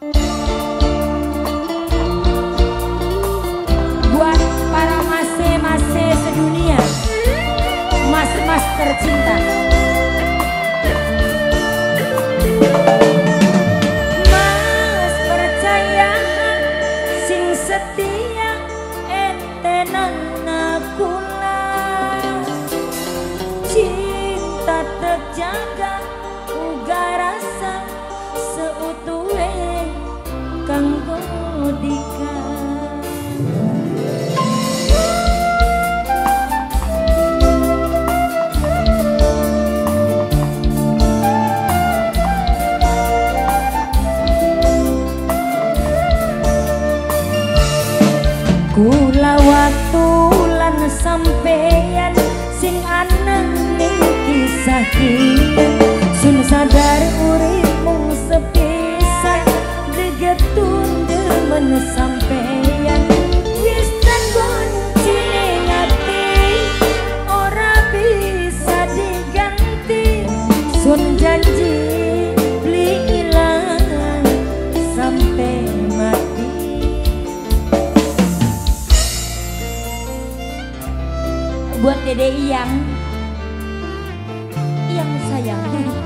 Kula kisah sun sadar yang sayang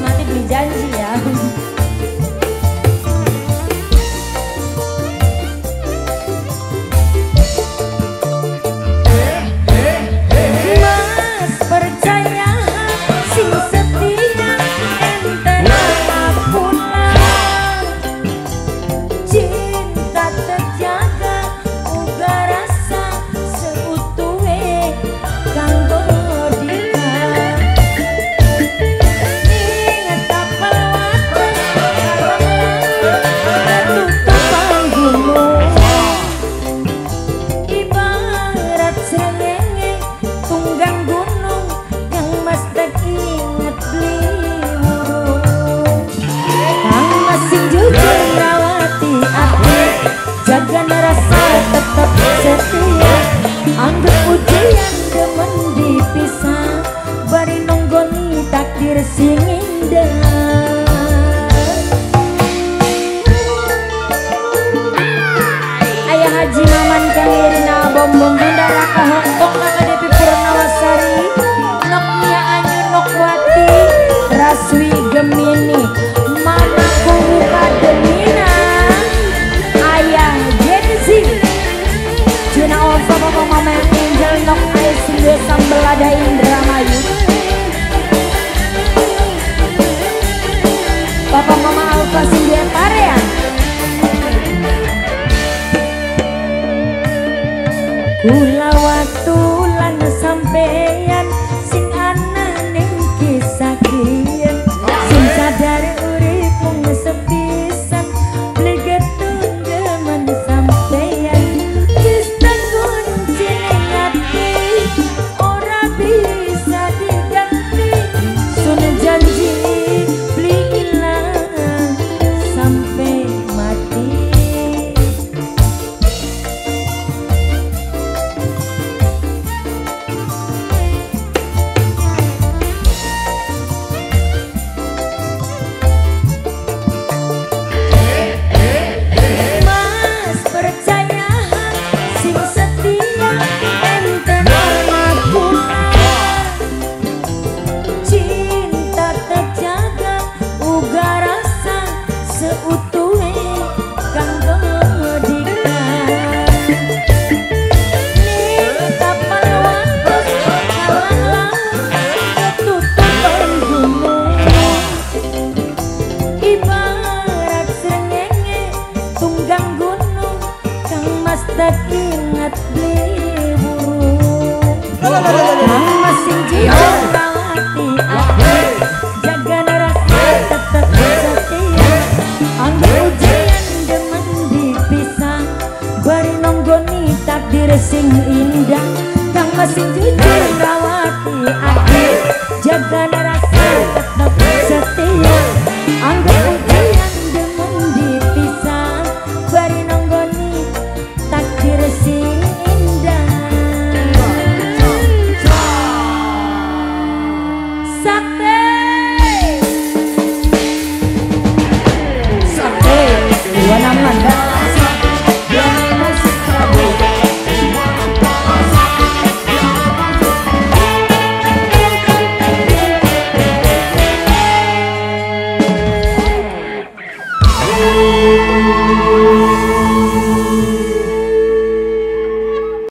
ada Indramayu Hola. da da da